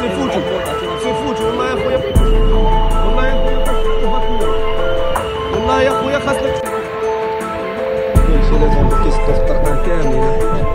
سي فوتو سي فوتو والله يا خويا والله يا خويا والله يا خويا خاصك كاين شي لازم كيسطو في الطرقان كاملين